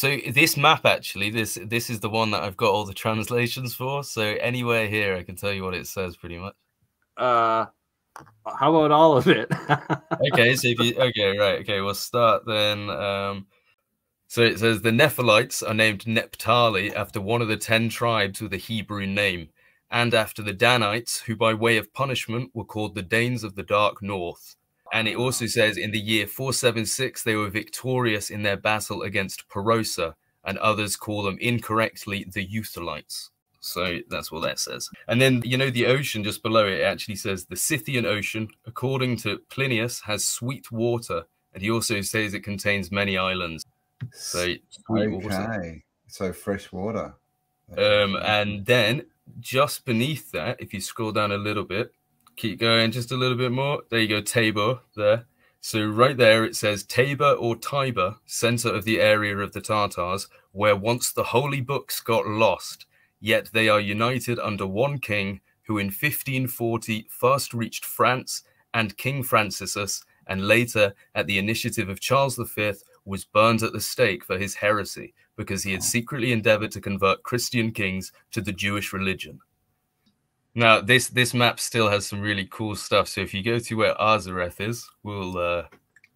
So this map actually, this this is the one that I've got all the translations for. So anywhere here, I can tell you what it says pretty much. Uh, how about all of it? okay, so if you okay, right, okay, we'll start then. Um, so it says the Nephilites are named Nephtali after one of the ten tribes with a Hebrew name, and after the Danites, who by way of punishment were called the Danes of the Dark North. And it also says in the year 476 they were victorious in their battle against Perosa, and others call them incorrectly the Euthalites. So that's what that says. And then, you know, the ocean just below it actually says the Scythian Ocean, according to Plinius, has sweet water. And he also says it contains many islands. So, okay. So fresh water. Um, and then just beneath that, if you scroll down a little bit, keep going just a little bit more. There you go, Tabor there. So right there it says Tabor or Tiber, center of the area of the Tartars, where once the holy books got lost Yet they are united under one king who in 1540 first reached France and King Franciscus, and later, at the initiative of Charles V, was burned at the stake for his heresy because he had secretly endeavored to convert Christian kings to the Jewish religion. Now, this this map still has some really cool stuff. So if you go to where Azareth is, we'll uh,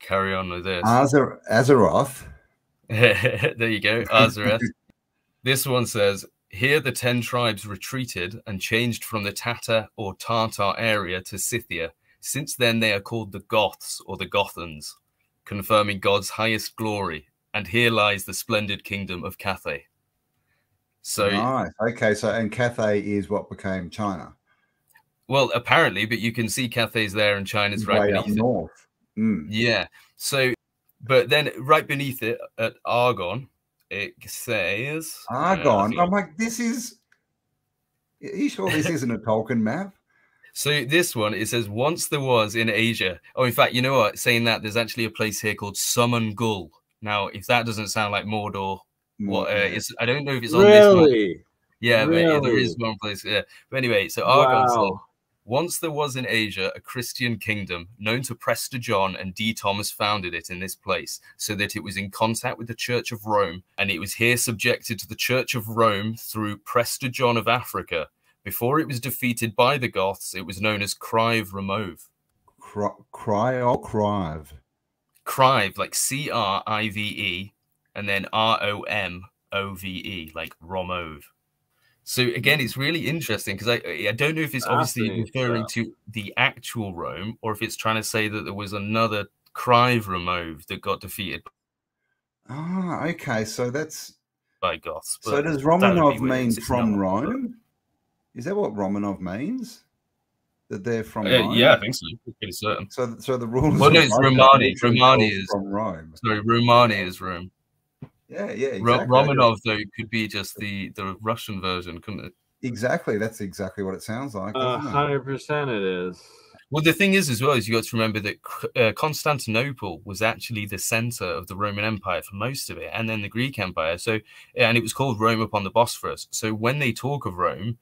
carry on with this. Azar- Azeroth. there you go, Azareth. this one says here, the ten tribes retreated and changed from the Tatar or Tartar area to Scythia. Since then, they are called the Goths or the Gothans, confirming God's highest glory. And here lies the splendid kingdom of Cathay. So, nice. Okay, so and Cathay is what became China. Well, apparently, but you can see Cathay's there, and China's right Way beneath up north. Mm. Yeah. So, but then right beneath it at Argon, it says Argon. Uh, I'm like, this is. Are you sure this isn't a Tolkien map? So this one, it says once there was in Asia. Oh, in fact, you know what? Saying that, there's actually a place here called Summon Gul. Now, if that doesn't sound like Mordor, what uh, is? I don't know if it's on really? this. One. Yeah, really? but there is one place. Yeah, but anyway, so Argon wow. Once there was in Asia a Christian kingdom known to Prester John, and D. Thomas founded it in this place, so that it was in contact with the Church of Rome, and it was here subjected to the Church of Rome through Prester John of Africa. Before it was defeated by the Goths, it was known as Crive Romove. Cry or Crive? Crive, like C R I V E, and then R O M O V E, like Romove. So again, it's really interesting because I I don't know if it's obviously referring to the actual Rome or if it's trying to say that there was another Crive removed that got defeated. Ah, okay. So that's by Goths. So does Romanov mean from Rome? Is that what Romanov means? That they're from uh, Yeah, I think so. Pretty certain. So, so the rules. Well, no, it's Romani. Romani is from Rome. Sorry, Romani is Rome. Yeah, yeah. Exactly. Romanov though could be just the the Russian version, couldn't it? Exactly. That's exactly what it sounds like. hundred percent, it is. Well, the thing is, as well, is you got to remember that uh, Constantinople was actually the center of the Roman Empire for most of it, and then the Greek Empire. So, and it was called Rome upon the Bosphorus. So, when they talk of Rome,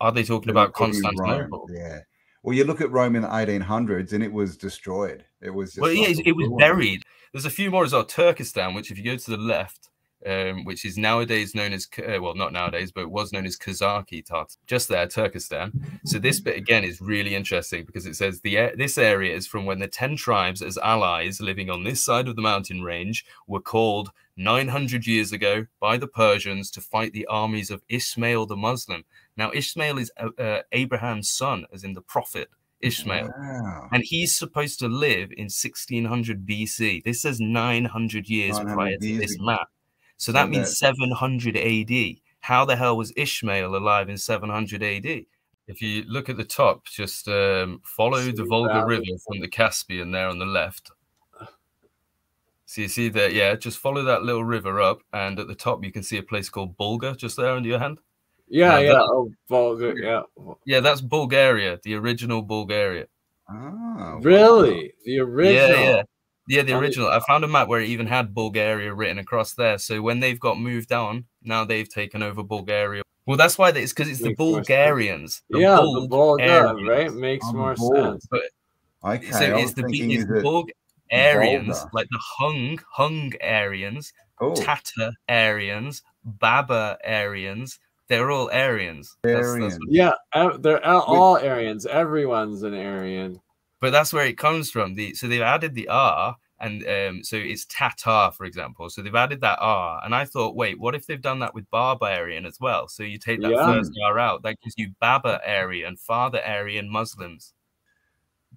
are they talking They're about Constantinople? Yeah. Well, you look at Rome in the 1800s, and it was destroyed. It was. well, yeah, it was buried. There's a few more as well. Turkestan, which if you go to the left, um, which is nowadays known as uh, well, not nowadays, but was known as Kazaki Tat, just there, Turkestan. So this bit again is really interesting because it says the this area is from when the ten tribes as allies living on this side of the mountain range were called 900 years ago by the Persians to fight the armies of Ishmael the Muslim. Now Ishmael is uh, uh, Abraham's son, as in the prophet. Ishmael. Wow. And he's supposed to live in 1600 BC. This says 900 years 900 prior to this map. So that means 700 AD. How the hell was Ishmael alive in 700 AD? If you look at the top, just um, follow the Volga River from the Caspian there on the left. So you see that, yeah, just follow that little river up, and at the top you can see a place called Bulga just there under your hand. Yeah, yeah, that, oh, Bulga, yeah. Yeah, that's Bulgaria, the original Bulgaria. Oh, really? Wow. The original? Yeah, yeah. Yeah, the original. I found a map where it even had Bulgaria written across there. So when they've got moved on, now they've taken over Bulgaria. Well, that's why it's because it's the Bulgarians. The yeah, Bulg- the Bulgarians, right? Makes more sense. But okay, so it's the, it's the Bulgarians, like the Hung Hung Aryans, oh. Tatar Aryans, Baba Aryans. They're all Aryans. Aryans. That's, that's yeah, they're all Aryans. Everyone's an Aryan. But that's where it comes from. The so they've added the R, and um, so it's Tatar, for example. So they've added that R, and I thought, wait, what if they've done that with Barbarian as well? So you take that yeah. first R out, that gives you Baba Aryan, Father Aryan Muslims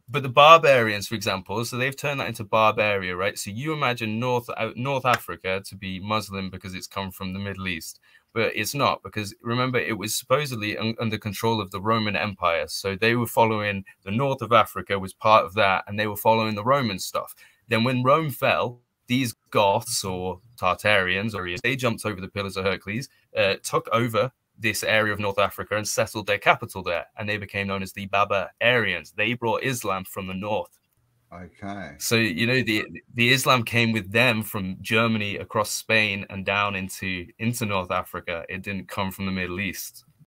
but the barbarians, for example, so they've turned that into barbaria, right? So you imagine North uh, North Africa to be Muslim because it's come from the Middle East, but it's not because remember it was supposedly un under control of the Roman Empire, so they were following the north of Africa was part of that, and they were following the Roman stuff. Then when Rome fell, these Goths or Tartarians, or they jumped over the Pillars of Hercules, uh, took over this area of North Africa and settled their capital there, and they became known as the Baba Aryans. They brought Islam from the north. Okay. So you know the the Islam came with them from Germany across Spain and down into into North Africa. It didn't come from the Middle East.